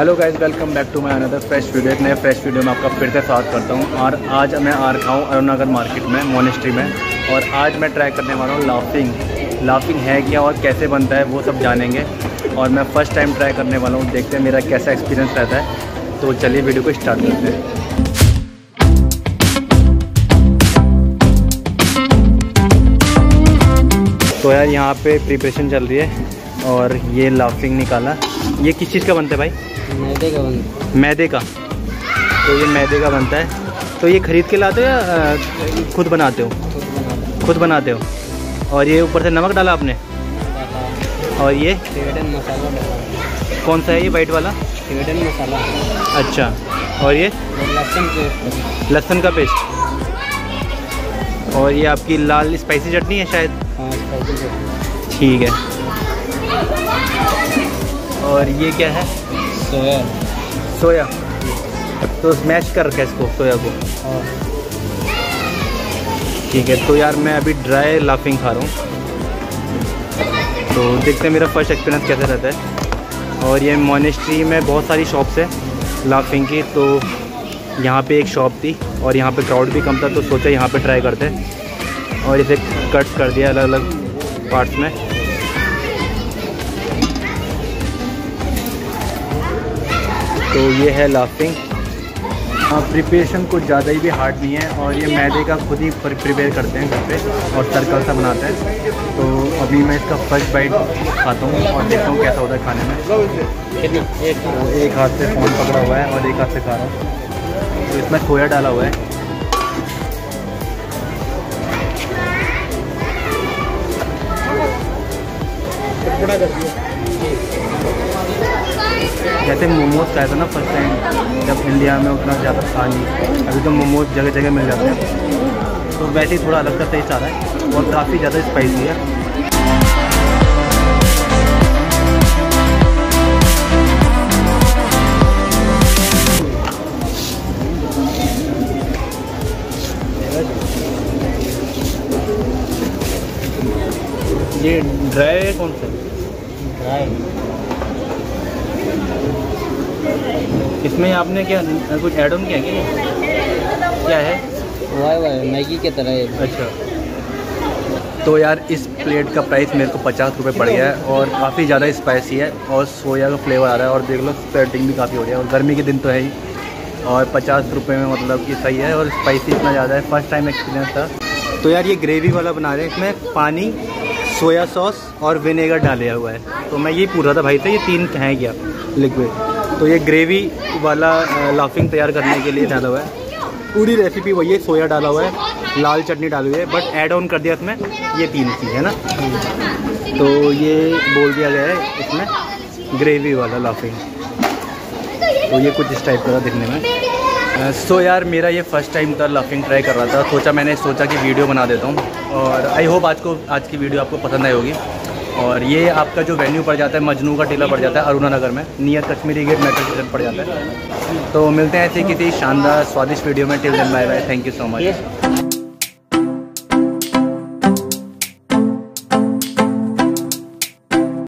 Hello guys welcome back to my another fresh video एक नए fresh video में आपका फिर से स्वागत करता हूँ। और आज मैं आ रखा हूँ अरुणनगर मार्केट में मोनेस्ट्री में। और आज मैं ट्राई करने वाला हूँ लाफिंग लाफिंग है क्या और कैसे बनता है, वो सब जानेंगे। और मैं फ़र्स्ट टाइम ट्राई करने वाला हूँ, देखते हैं मेरा कैसा एक्सपीरियंस रहता है। तो चलिए वीडियो को स्टार्ट करते हैं। तो यार, यहाँ पे प्रिपरेशन चल रही है। और ये लाफिंग निकाला। ये किस चीज़ का बनता है भाई? मैदे का बनता मैदे का। तो ये मैदे का बनता है। तो ये खरीद के लाते हो या खुद बनाते हो? खुद बनाते हो। और ये ऊपर से नमक डाला आपने? और ये? मसाला कौन सा है ये वाइट वाला? मसाला। अच्छा। और ये? लहसुन पेस्ट। लहसुन का पेस्ट। और ये आपकी लाल स्पाइसी चटनी है शायद? हाँ ठीक है। और ये क्या है? सोया। सोया। तो स्मैश कर रखा है इसको सोया को। ठीक है तो यार मैं अभी ड्राई लाफिंग खा रहा हूँ। तो देखते हैं मेरा फ़र्स्ट एक्सपीरियंस कैसा रहता है। और ये मोनेस्ट्री में बहुत सारी शॉप्स है लाफिंग की तो यहाँ पे एक शॉप थी और यहाँ पे क्राउड भी कम था तो सोचा यहाँ पे ट्राई करते और इसे कट कर दिया अलग अलग पार्ट्स में। तो ये है लाफिंग हाँ प्रिपरेशन कुछ ज़्यादा ही भी हार्ड नहीं है और ये मैदे का खुद ही प्रिपेयर करते हैं घर पे और सर्कल सा बनाते हैं। तो अभी मैं इसका फ़र्स्ट बाइट खाता हूँ और देखता हूँ कैसा होता है खाने में। एक तो एक हाथ से फ़ोन पकड़ा हुआ है और एक हाथ से खा रहा हूँ। तो इसमें खोया डाला हुआ है। टुकड़ा कर दिया। जैसे मोमोज खाया था ना फ़र्स्ट टाइम जब इंडिया में उतना ज़्यादा था नहीं अभी तो मोमोज जगह जगह मिल जाते हैं। तो वैसे ही थोड़ा अलग सा टेस्ट आ रहा है और काफ़ी ज़्यादा स्पाइसी है। ये ड्राई कौन सा? ड्राई इसमें आपने क्या कुछ ऐड ऑन किया क्या? क्या है? वाई वाई मैगी के तरह है। अच्छा। तो यार इस प्लेट का प्राइस मेरे को पचास रुपये पड़ गया है और काफ़ी ज़्यादा स्पाइसी है और सोया का फ्लेवर आ रहा है और देख लो स्प्रेडिंग भी काफ़ी हो रही है और गर्मी के दिन तो है ही। और पचास रुपये में मतलब कि सही है और स्पाइसी इतना ज़्यादा है फ़र्स्ट टाइम एक्सपीरियंस था। तो यार ये ग्रेवी वाला बना रहे हैं इसमें पानी सोया सॉस और विनेगर डाला हुआ है। तो मैं यही पूछ रहा था भाई से ये तीन हैं क्या लिक्विड तो ये ग्रेवी वाला लाफिंग तैयार करने के लिए डाला हुआ है। पूरी रेसिपी वही है, सोया डाला हुआ है, लाल चटनी डाली हुई है बट ऐड ऑन कर दिया इसमें, ये तीन चीज़, है ना? तो ये बोल दिया गया है इसमें ग्रेवी वाला लाफिंग तो ये कुछ इस टाइप का दिखने में। सो so, यार मेरा ये फ़र्स्ट टाइम था लफिंग ट्राई कर रहा था। सोचा मैंने सोचा कि वीडियो बना देता हूँ। और आई होप आज को आज की वीडियो आपको पसंद आई होगी। और ये आपका जो वेन्यू पड़ जाता है मजनू का टीला पड़ जाता है अरुणा नगर में। Near Kashmiri gate metro station पड़ जाता है। तो मिलते हैं ऐसे किसी शानदार स्वादिष्ट वीडियो में। टिल दिन bye bye thank you so much